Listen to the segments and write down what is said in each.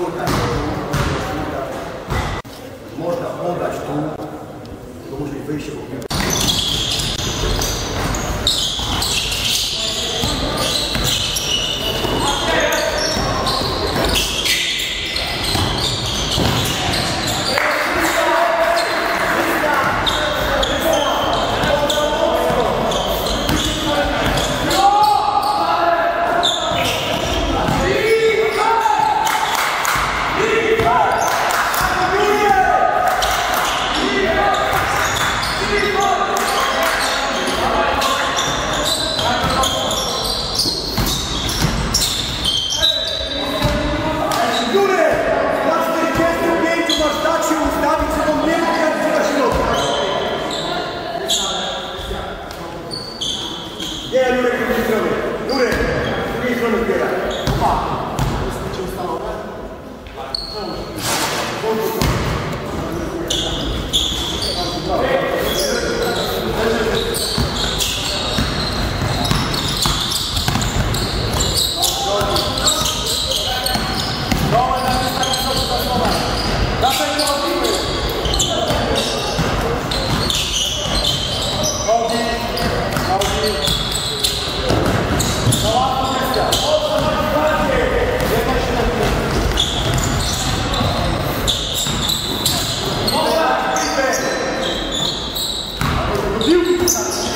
skórka, można podać tu, to może wyjście, bo mil passados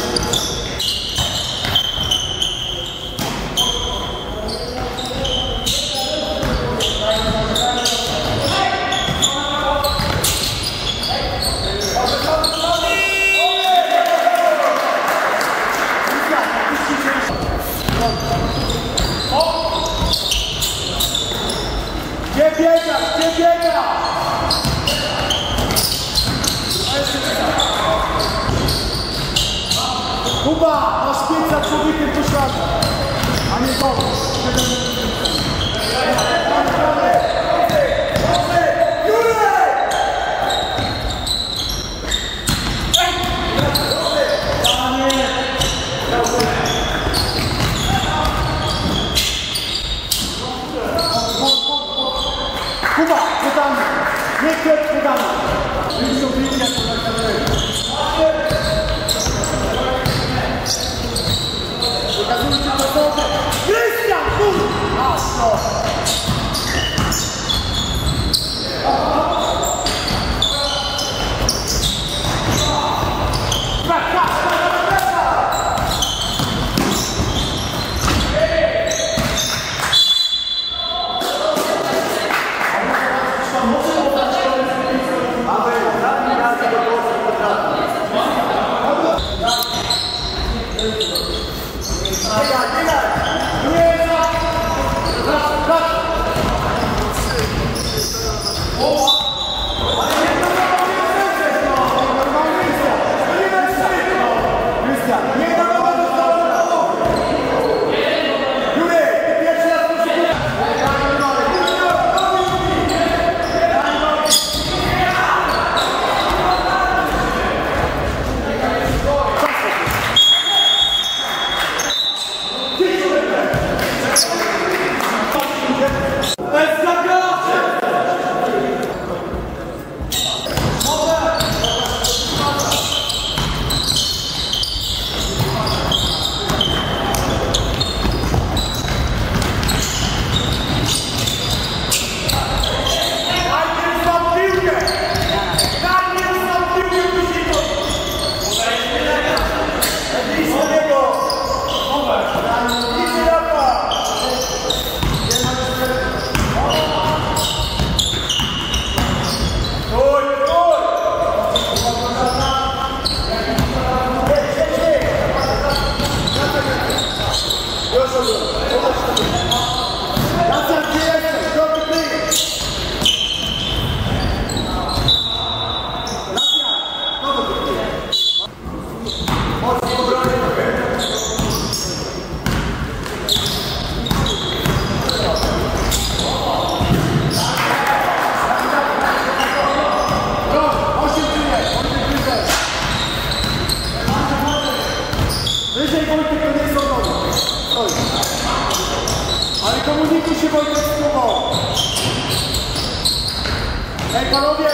Komunikujcie się wojskowo! Ej panowie!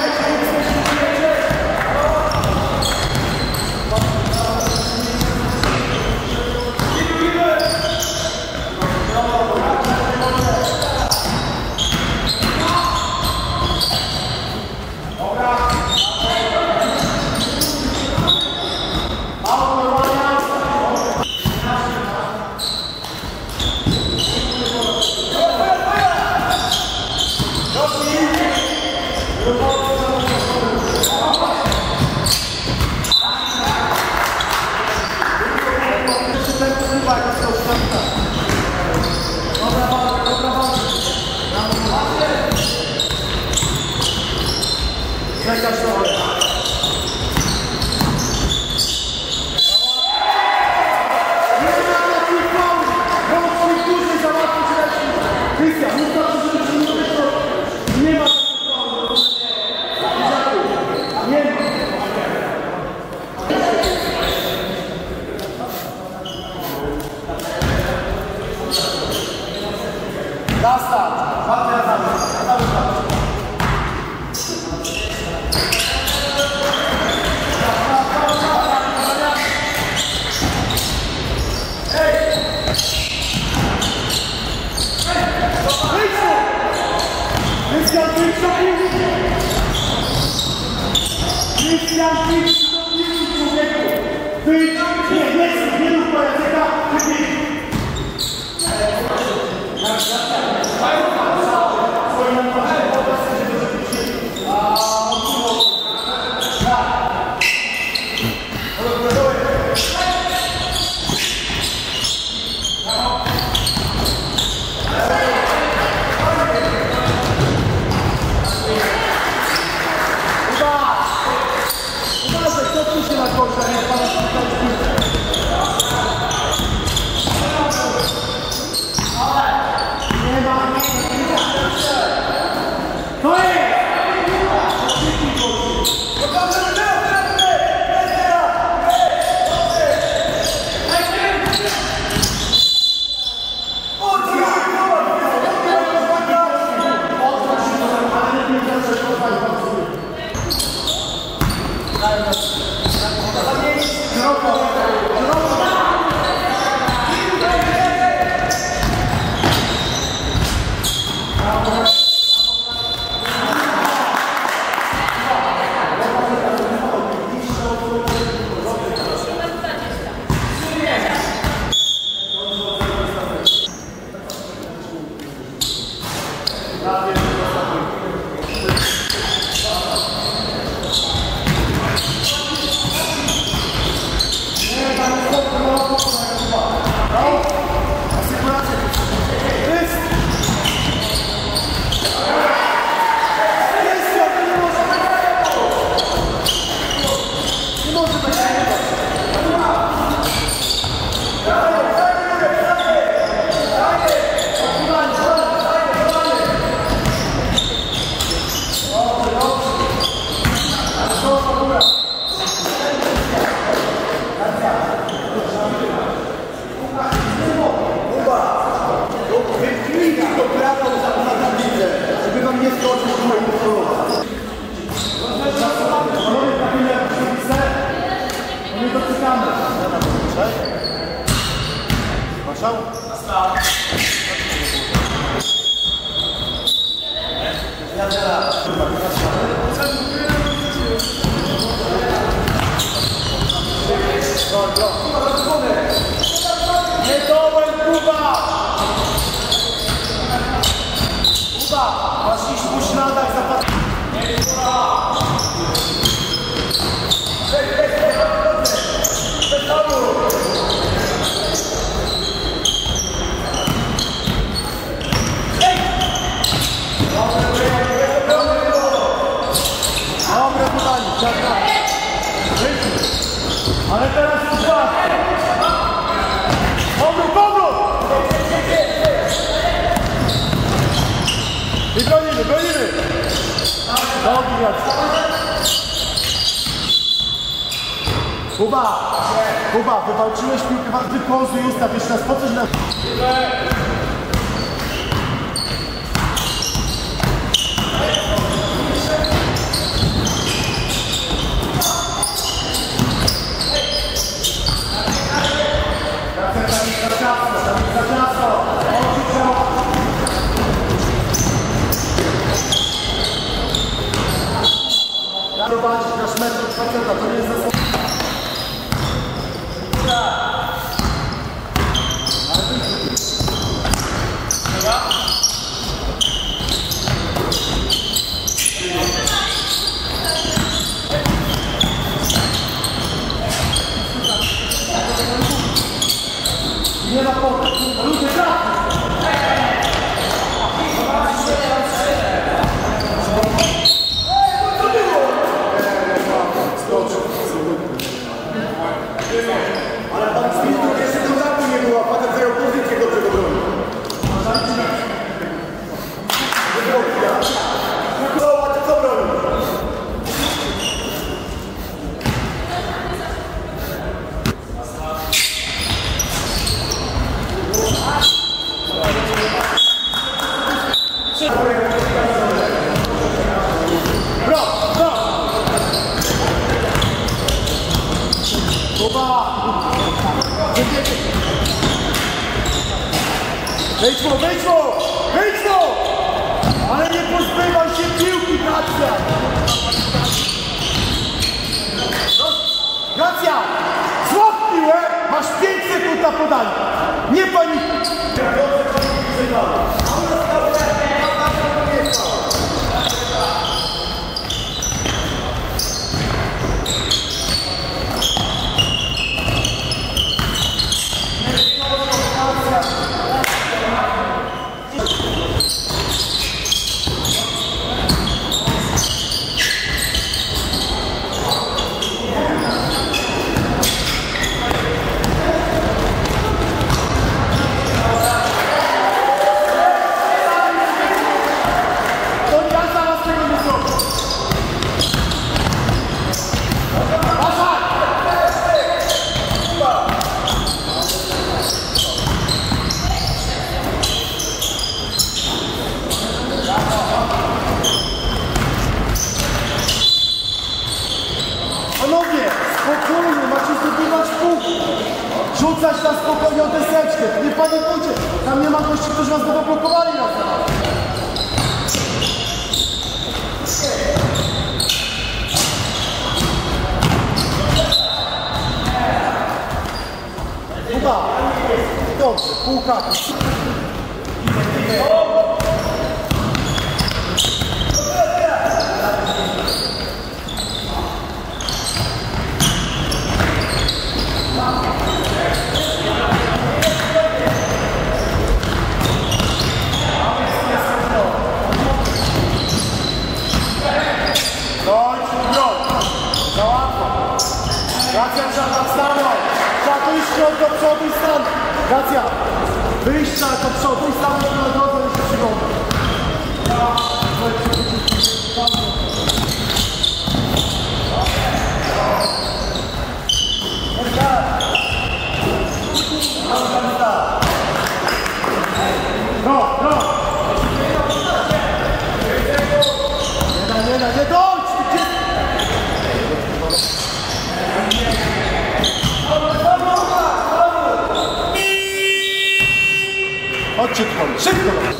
coś na... Prowadzić nasz metr faceta, to nie jest zasada. mio rapporto Jordan. od do przodu i stan. Racja. Wyjścia do przodu i stan na drodze już przygodę. チェックのチェ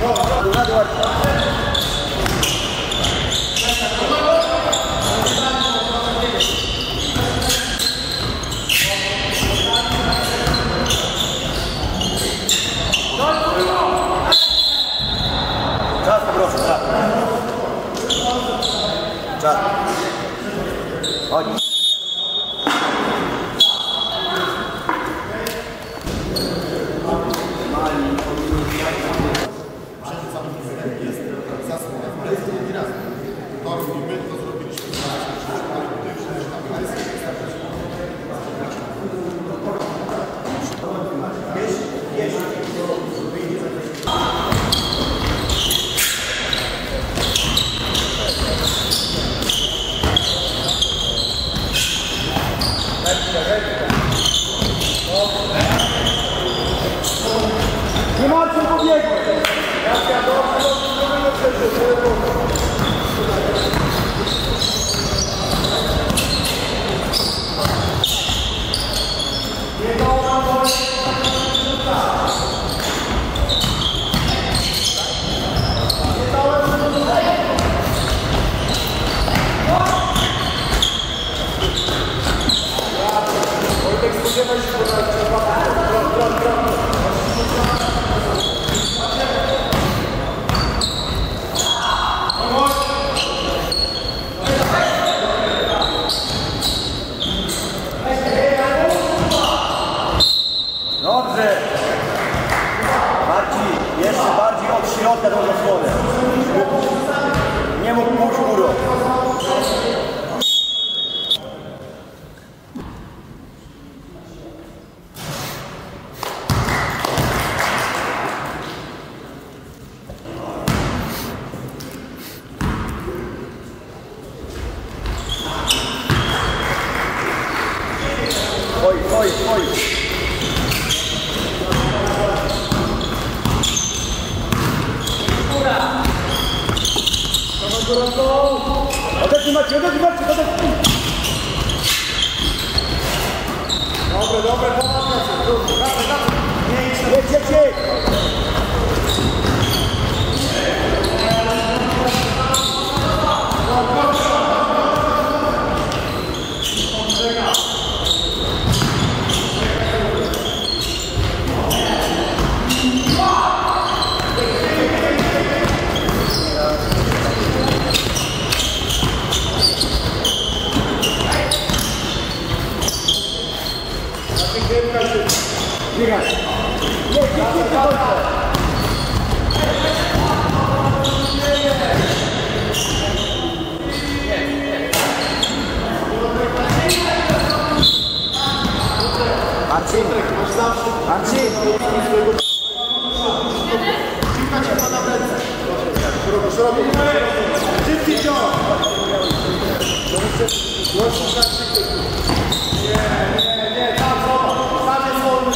No, no, no, ったところそうです。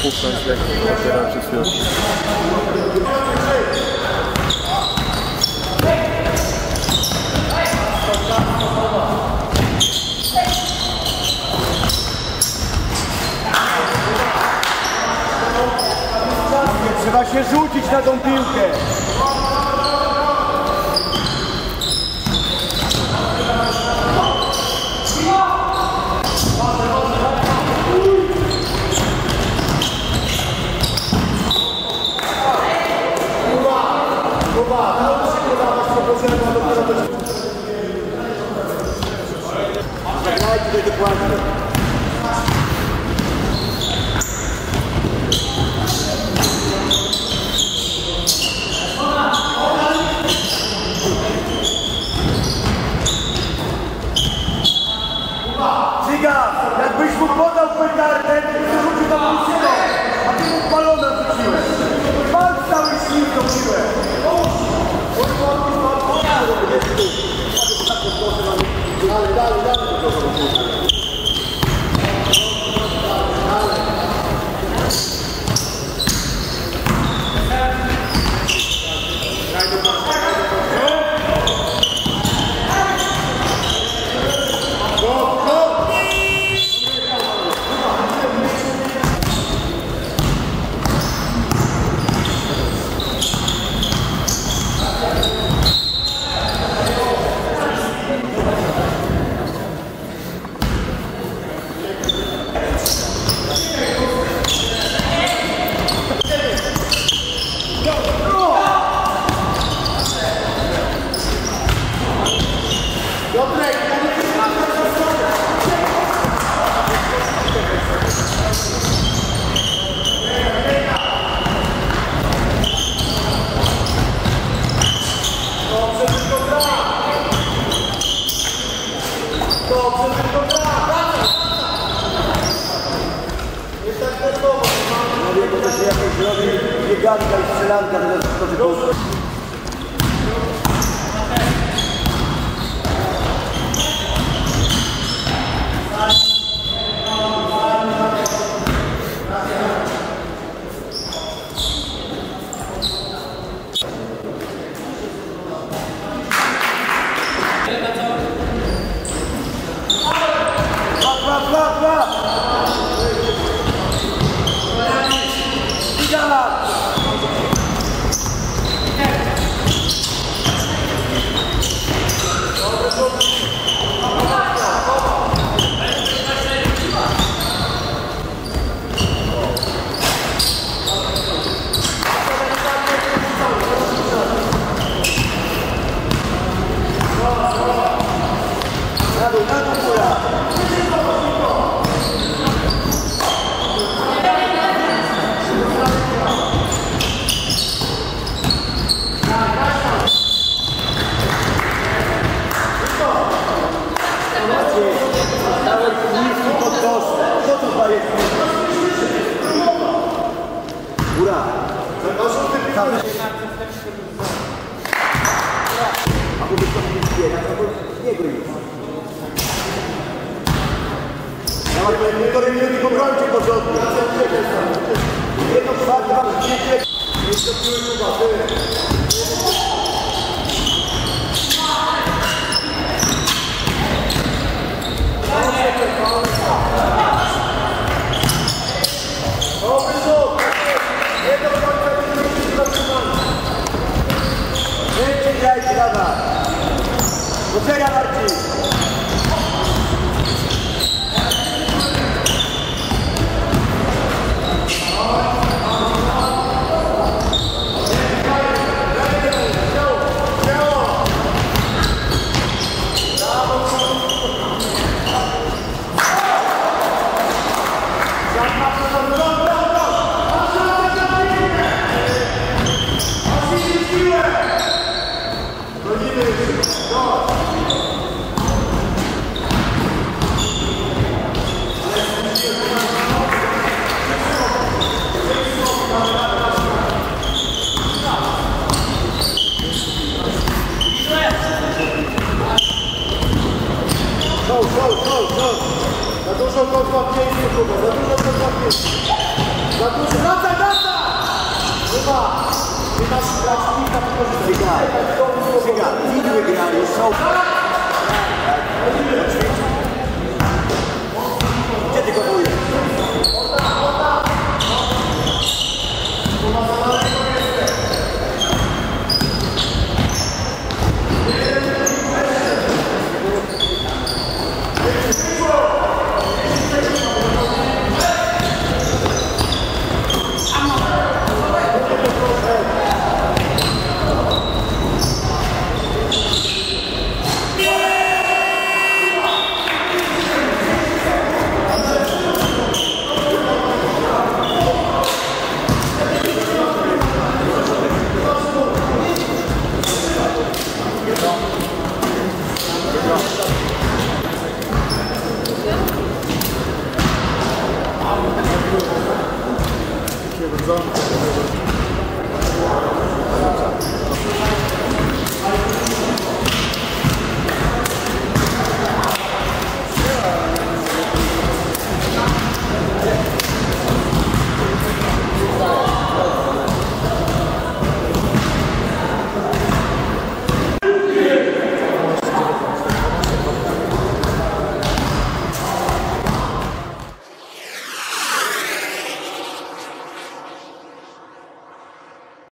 Puszcząc jak otwieram się chwilę. Trzeba się rzucić na tą piłkę. dale, dale, dale. Wygrali, są. Oczywiście.